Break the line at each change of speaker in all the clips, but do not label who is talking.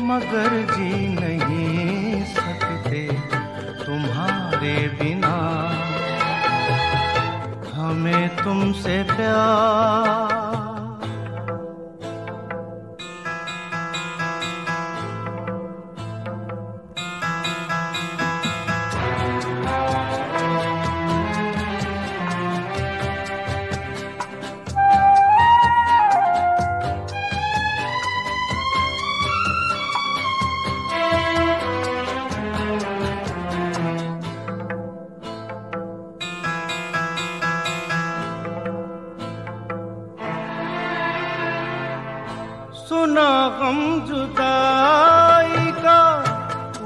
मगर जी नहीं सकते तुम्हारे बिना। हमें तुमसे प्यार सुना गम जुदाई का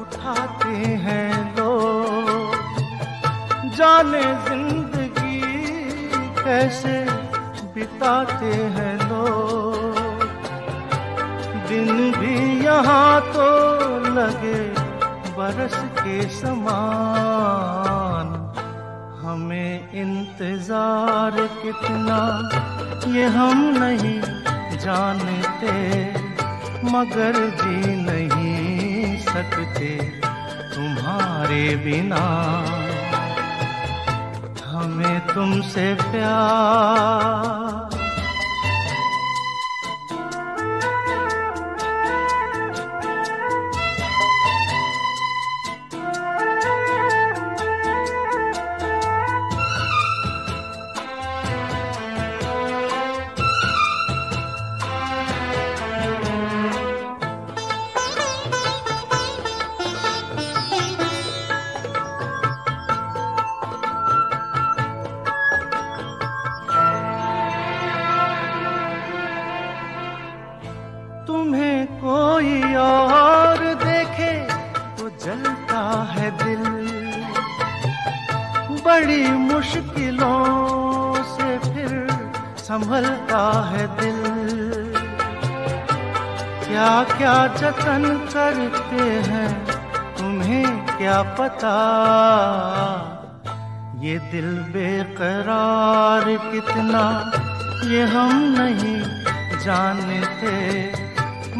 उठाते हैं लोग। जाने ज़िंदगी कैसे बिताते हैं लोग। दिन भी यहाँ तो लगे बरस के समान। हमें इंतज़ार कितना, ये हम नहीं जानते मगर जी नहीं सकते तुम्हारे बिना। हमें तुमसे प्यार कोई और देखे तो जलता है दिल। बड़ी मुश्किलों से फिर संभलता है दिल। क्या क्या जतन करते हैं, तुम्हें क्या पता? ये दिल बेकरार कितना, ये हम नहीं जानते।